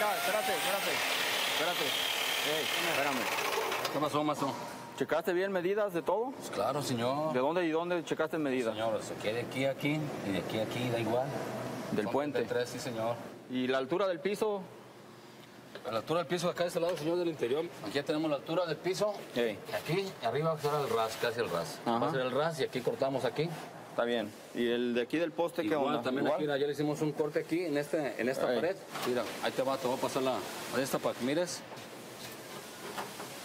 mira, espérate, espérate. Espérate. Ey, espérame. ¿Qué pasó, maestro? ¿Checaste bien medidas de todo? Pues claro, señor. ¿De dónde y dónde checaste medidas? Señor, se quede aquí a aquí y de aquí a aquí, da igual. Del Son puente. 33, sí, señor. ¿Y la altura del piso? A la altura del piso acá de este lado, señor del interior. Aquí ya tenemos la altura del piso. Aquí, arriba va a ser el ras, casi el ras. Ajá. Va a ser el ras y aquí cortamos aquí. Está bien. ¿Y el de aquí del poste qué Igual, onda? también ¿Igual? aquí, mira, ya le hicimos un corte aquí en, este, en esta Ahí. pared. Mira, ahí te va, te voy a pasar la, esta para que mires.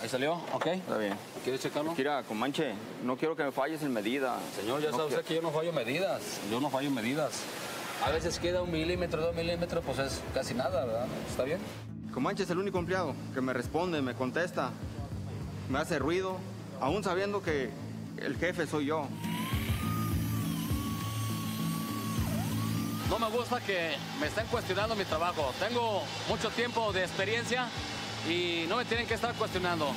Ahí salió, ok. Está bien. ¿Quieres checarlo? Mira, Comanche, no quiero que me falles en medida. Señor, ya No sabe usted que yo no fallo medidas. Yo no fallo medidas. A veces queda un milímetro, dos milímetros, pues es casi nada, ¿verdad? ¿Está bien? Comanche es el único empleado que me responde, me contesta, me hace ruido, aún sabiendo que el jefe soy yo. No me gusta que me estén cuestionando mi trabajo. Tengo mucho tiempo de experiencia y no me tienen que estar cuestionando.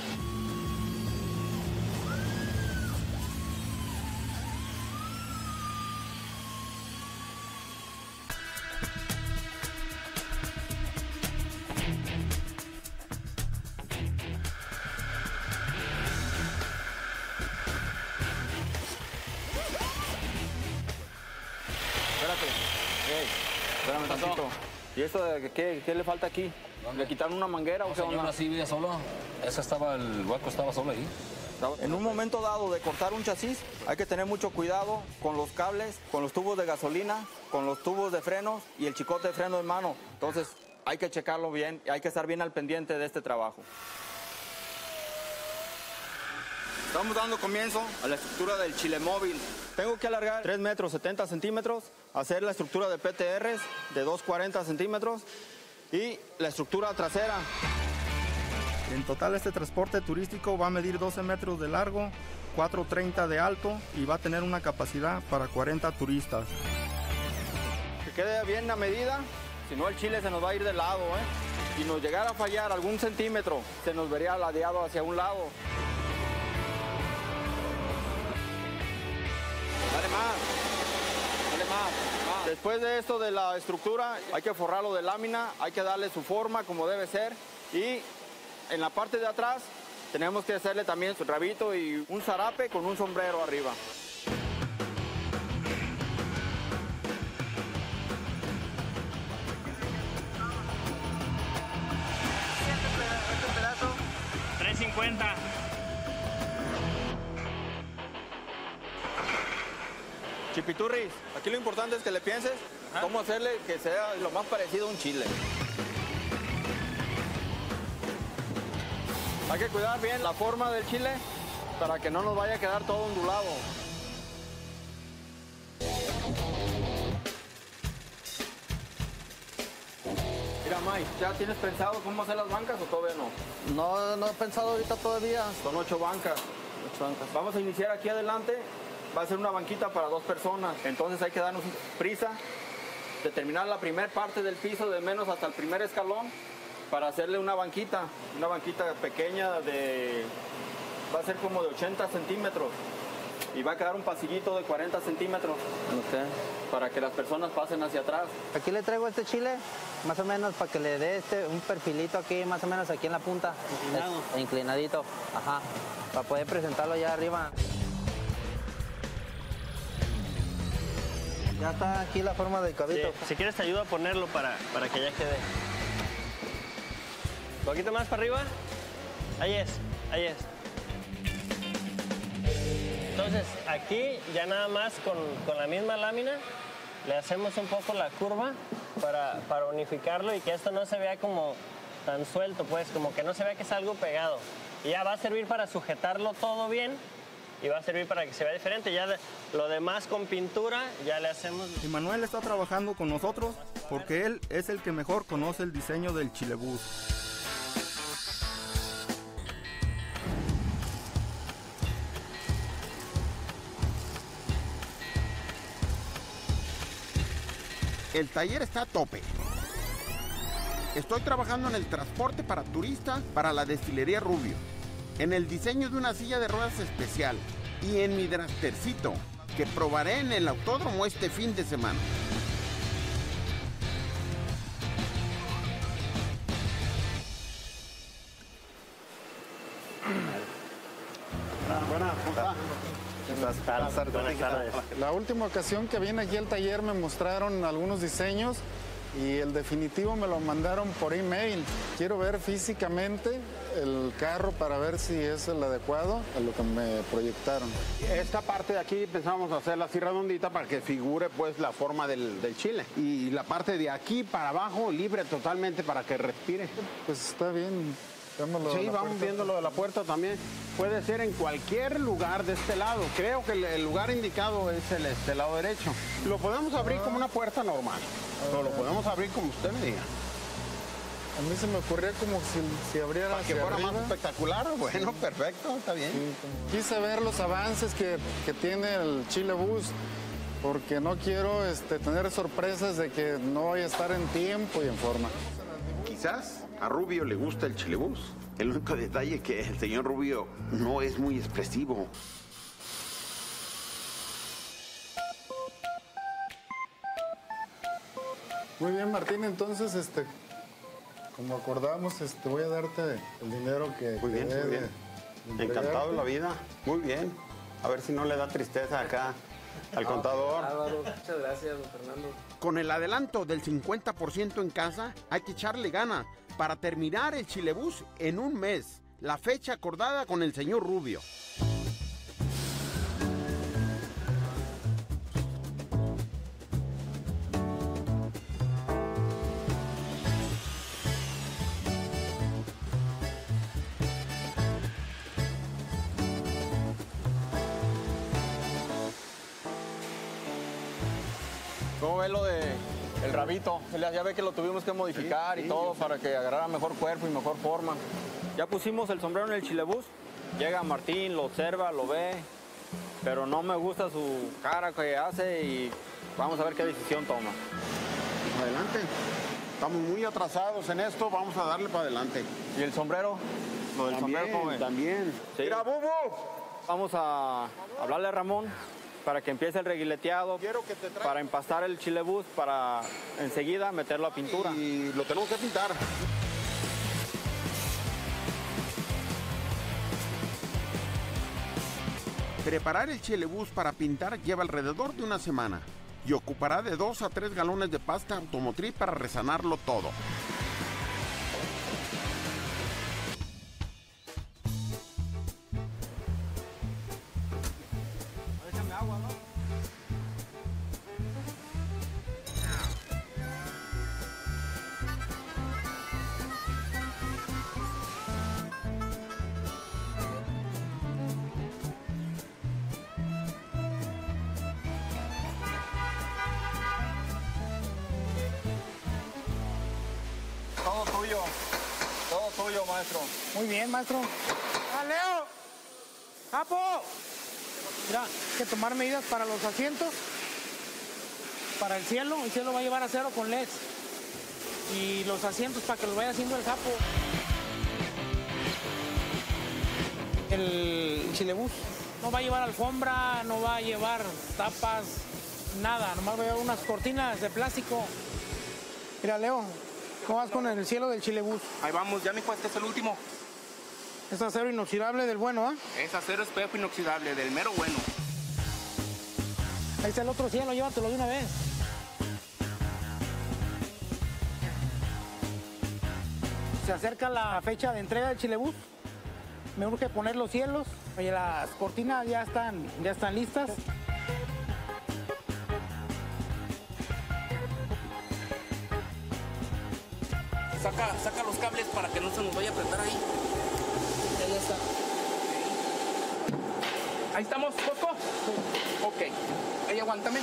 Pasó? ¿Y esto de qué, qué le falta aquí? ¿Le quitaron una manguera o qué Señor, onda? así vive solo. Ese estaba, el hueco estaba solo ahí. En un momento dado de cortar un chasis, hay que tener mucho cuidado con los cables, con los tubos de gasolina, con los tubos de frenos y el chicote de freno de mano. Entonces, hay que checarlo bien y hay que estar bien al pendiente de este trabajo. Estamos dando comienzo a la estructura del chile móvil. Tengo que alargar 3 metros 70 centímetros, hacer la estructura de PTRs de 240 centímetros y la estructura trasera en total este transporte turístico va a medir 12 metros de largo, 4.30 de alto y va a tener una capacidad para 40 turistas. Que quede bien la medida, si no el chile se nos va a ir de lado, ¿eh? Si nos llegara a fallar algún centímetro, se nos vería ladeado hacia un lado. Más, dale más, más. Después de esto de la estructura, hay que forrarlo de lámina, hay que darle su forma como debe ser y en la parte de atrás tenemos que hacerle también su rabito y un zarape con un sombrero arriba. pedazo? 350. Chipiturris, aquí lo importante es que le pienses cómo hacerle que sea lo más parecido a un chile. Hay que cuidar bien la forma del chile para que no nos vaya a quedar todo ondulado. Mira, Mike, ¿ya tienes pensado cómo hacer las bancas o todavía no? No, no he pensado ahorita todavía. Son ocho bancas. Vamos a iniciar aquí adelante. Va a ser una banquita para dos personas. Entonces hay que darnos prisa de terminar la primera parte del piso de menos hasta el primer escalón para hacerle una banquita. Una banquita pequeña de... Va a ser como de 80 centímetros. Y va a quedar un pasillito de 40 centímetros para que las personas pasen hacia atrás. Aquí le traigo este chile, más o menos para que le dé este, un perfilito aquí, más o menos aquí en la punta. Inclinado. Es- inclinadito, ajá. Para poder presentarlo allá arriba. Ya está aquí la forma del cabito. Si quieres te ayudo a ponerlo para, para que ya quede. Un poquito más para arriba. Ahí es, ahí es. Entonces, aquí ya nada más con, con la misma lámina le hacemos un poco la curva para, para unificarlo y que esto no se vea como tan suelto, pues, como que no se vea que es algo pegado. Y ya va a servir para sujetarlo todo bien y va a servir para que se vea diferente. Ya de- lo demás con pintura ya le hacemos Y Manuel está trabajando con nosotros porque él es el que mejor conoce el diseño del chilebús. El taller está a tope. Estoy trabajando en el transporte para turistas para la destilería Rubio, en el diseño de una silla de ruedas especial y en mi drastercito, que probaré en el autódromo este fin de semana. Buenas, tardes. La última ocasión que vine aquí al taller me mostraron algunos diseños y el definitivo me lo mandaron por email. Quiero ver físicamente el carro para ver si es el adecuado a lo que me proyectaron. Esta parte de aquí pensamos hacerla así redondita para que figure pues la forma del, del chile. Y la parte de aquí para abajo libre totalmente para que respire. Pues está bien. Sí, vamos viendo lo de la puerta también. Puede ser en cualquier lugar de este lado. Creo que el, el lugar indicado es el este lado derecho. Lo podemos abrir como una puerta normal. O lo podemos abrir como usted me diga. A mí se me ocurría como si, si abriera Para que fuera más espectacular. Bueno, perfecto, está bien. Quise ver los avances que, que tiene el Chile Bus, porque no quiero este, tener sorpresas de que no vaya a estar en tiempo y en forma. Quizás a Rubio le gusta el chilebús. El único detalle es que el señor Rubio no es muy expresivo. Muy bien, Martín, entonces, este, como acordamos, este, voy a darte el dinero que Muy bien, muy bien. de Encantado de la vida. Muy bien. A ver si no le da tristeza acá al contador. Muchas gracias, don Fernando. Con el adelanto del 50% en casa, hay que echarle gana para terminar el chilebús en un mes. La fecha acordada con el señor Rubio. ¿Cómo ve lo de el rabito? Ya ve que lo tuvimos que modificar y todo para que agarrara mejor cuerpo y mejor forma. Ya pusimos el sombrero en el chilebús. Llega Martín, lo observa, lo ve, pero no me gusta su cara que hace y vamos a ver qué decisión toma. Adelante. Estamos muy atrasados en esto, vamos a darle para adelante. ¿Y el sombrero? Lo del sombrero, ¿cómo ve? también. Sí. Mira, Bubu, Vamos a hablarle a Ramón para que empiece el reguileteado, Quiero que te traiga- para empastar el chilebús, para enseguida meterlo a pintura. y lo tenemos que pintar. Preparar el chilebús para pintar lleva alrededor de una semana y ocupará de 2 a 3 galones de pasta automotriz para resanarlo todo. Todo tuyo, todo tuyo, maestro. Muy bien, maestro. ¡Ah, Leo! ¡Capo! Mira, hay que tomar medidas para los asientos. Para el cielo, el cielo va a llevar a cero con LEDs. Y los asientos para que los vaya haciendo el capo. El chilebús no va a llevar alfombra, no va a llevar tapas, nada. Nomás va a llevar unas cortinas de plástico. Mira, Leo, ¿cómo vas con el cielo del chilebús? Ahí vamos, ya mi este es el último. Es acero inoxidable del bueno, ¿ah? Es acero espejo inoxidable, del mero bueno. Ahí está el otro cielo, llévatelo de una vez. Se acerca la fecha de entrega del chilebús. Me urge poner los cielos. Oye, las cortinas ya están, ya están listas. Saca, saca los cables para que no se nos vaya a apretar ahí. Ya está. Ahí estamos, Coco. Ok. Ahí aguántame.